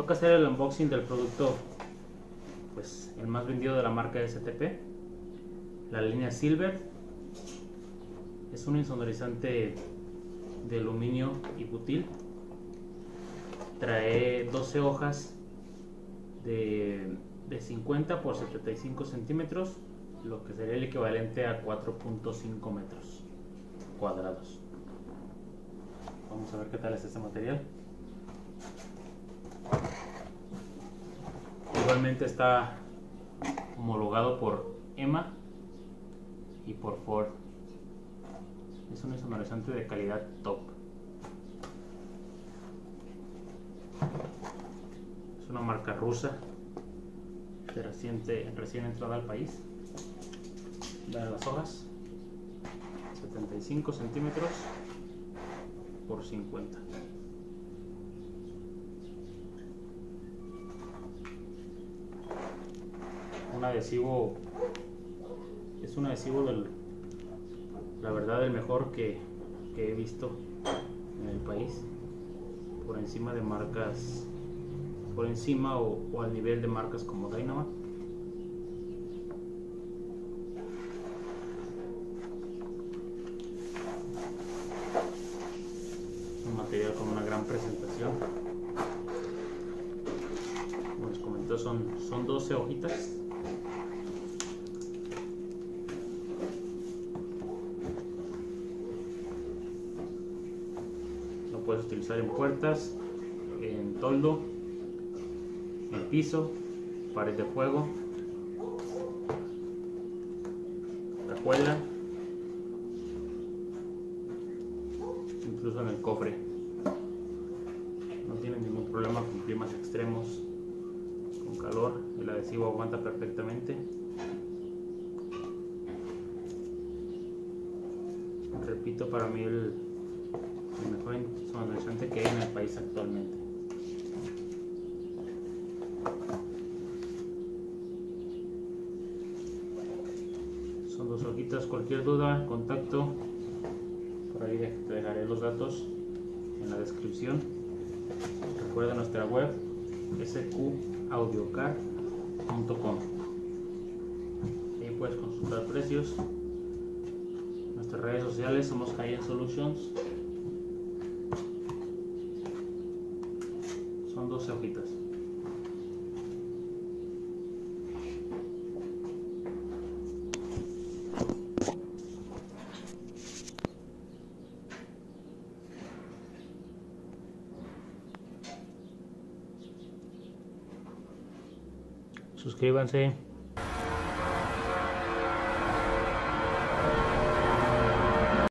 Toca hacer el unboxing del producto, pues el más vendido de la marca STP, la línea Silver. Es un insonorizante de aluminio y butil. Trae 12 hojas de, de 50 por 75 centímetros, lo que sería el equivalente a 4.5 metros cuadrados. Vamos a ver qué tal es este material. Igualmente está homologado por EMA y por Ford. Es un isonorizante de calidad top. Es una marca rusa de reciente, recién entrada al país. Vean las hojas. 75 centímetros por 50. Un adhesivo es un adhesivo del la verdad el mejor que, he visto en el país por encima de marcas por encima o, al nivel de marcas como Dynama un material con una gran presentación. Como les comentó son, son 12 hojitas lo puedes utilizar en puertas en toldo en piso pared de fuego cajuela incluso en el cofre. No tiene ningún problema con climas extremos, con calor, el adhesivo aguanta perfectamente. Repito, para mí el, el mejor insonorizante que hay en el país actualmente. Son dos hojitas, cualquier duda, contacto por ahí te dejaré los datos en la descripción. Recuerda nuestra web sqaudiocar.com. Ahí puedes consultar precios. Nuestras redes sociales somos High Solutions. Son 12 hojitas. Suscríbanse.